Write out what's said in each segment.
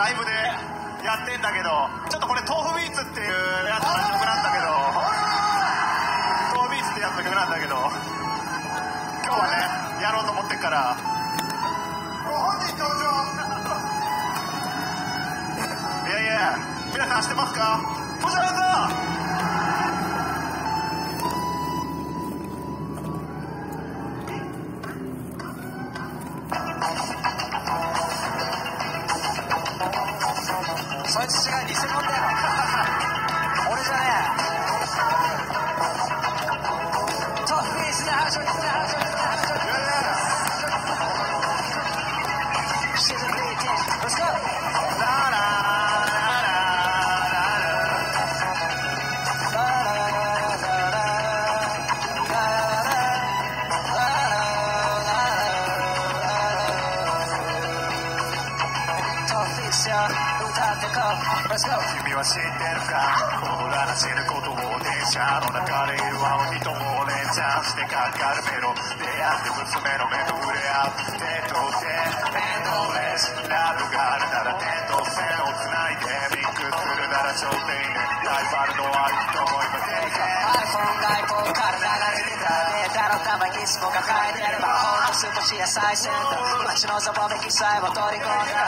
ライブでやってんだけどちょっとこれ豆腐ビーツっていうやつの曲なんだけど豆腐ビーツってやつの曲なんだけど今日はねやろうと思ってっからご本人登場いやいや皆さん知ってますか？ポジャランザそいつ違う偽物だよ。俺じゃねえ。トップイスな話を聞くな話を聞くなトップイスや歌ってこう Let's go. 君は知ってるかこの話せることを電車の中で岩を人も連チャンしてかかるメロ出会って娘の目と触れ合う手と手エンドレスラブがあるなら点と線をつないでビッグするなら頂点へライバルのある人も今でけ iPhone が iPhone から流れてたデータの玉いつも抱えてればほんの少し野菜センター街のそばべきさえも取り込んだ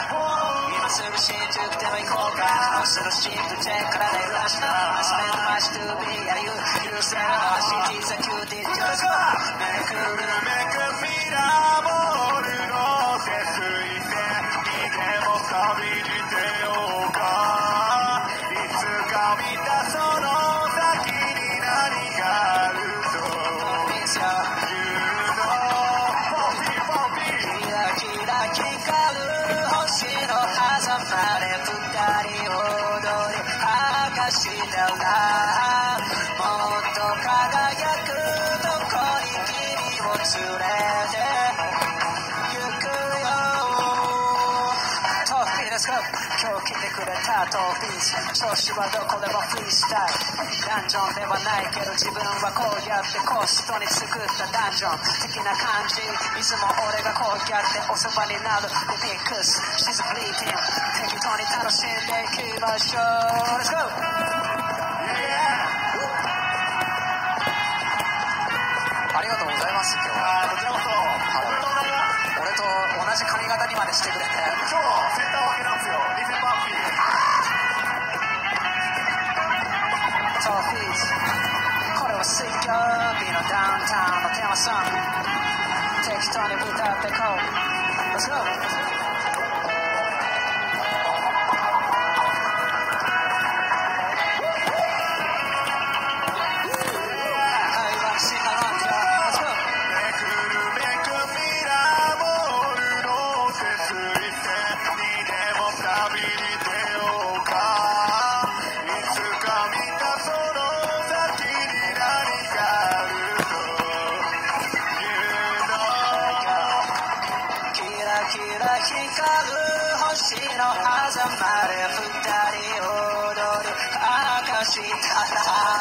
うかその新宿チェックから出る明日 I spend my to be a you. you say 足小さくて Let's go めくるめくミラーボールの手すいて逃げも錆びてようかいつか見た調子はどこでもフリースタイルダンジョンではないけど自分はこうやってコストに作ったダンジョン的な感じいつも俺がこうやっておそばになるリミックスシズブリーティング適当に楽しんでいきましょう Let's go! までしてくれて今日センター分けなんですよリセパンピートーフィーズこれは水曜日のダウンタウンのテーマソング適当に歌ってこう Let's go ら光る星の狭間で二人踊り明かしたら。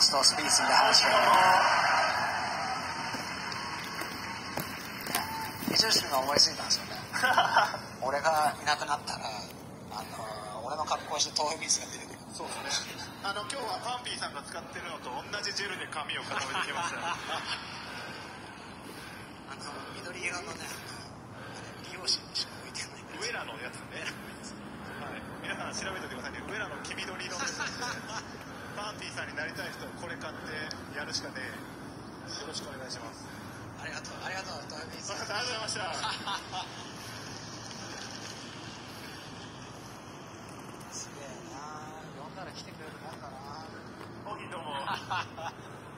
りがとうございます。ノースピースインで話して一応が思いついたんですよね。俺がいなくなったら、あの俺の格好をして豆腐水が出てくる。そうですね あの今日はパンピーさんが使ってるのと同じジェルで髪を固めてきました あの緑色のね、美容師にしか向いてない。ウェラのやつね、はい、皆さん調べておいてくださいねウェラの黄緑色のパンピーさんになりたい人これ買ってやるしかねえ。よろしくお願いします。ありがとう、ありがとう、豆腐水ありがとうございました。すげえな呼んだら来てくれるもんだな本人どうも